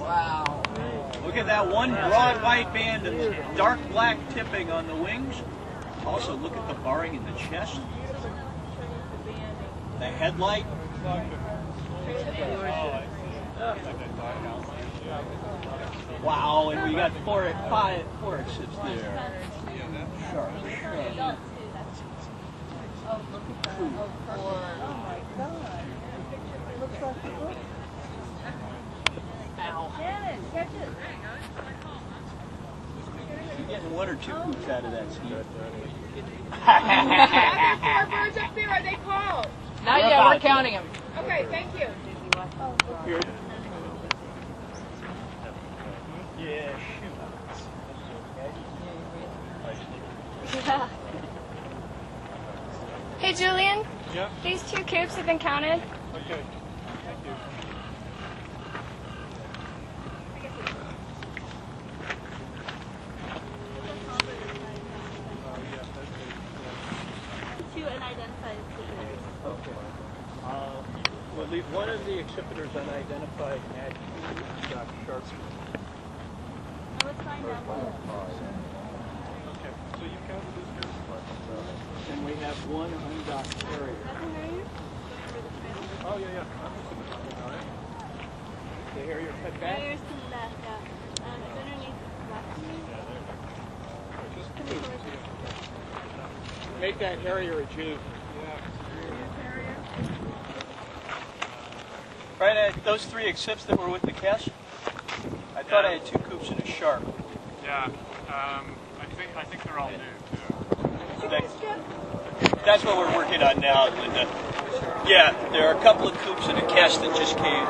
Wow. Look at that one broad white band and dark black tipping on the wings. Also, look at the barring in the chest. The headlight. Wow, and we got four, five, four exits there. Sharp, sharp. You're getting one or two coops out of that, Steve. Four birds up there, are they called? Not yet, we're counting them. Okay, thank you. Here. Yeah, shoot. Hey Julian, Yep. these two coops have been counted. Okay. Thank you. Two unidentified accipiters. Okay. Uh, We'll leave one of the accipiters unidentified at Dr. Sharp. Now let's find out. Okay. So you counted this here? And we have one undocked harrier. Oh, yeah, yeah. I'm just all right. The Harrier cut back? There's to the left, yeah. Um, it's underneath the left. Make that Harrier a Jew. Right, uh, those three exhibits that were with the cash? I thought I had two coops and a sharp. Yeah. Um, I think I think they're all new too. That- That's what we're working on now, Linda. Yeah, there are a couple of coops and a cache that just came.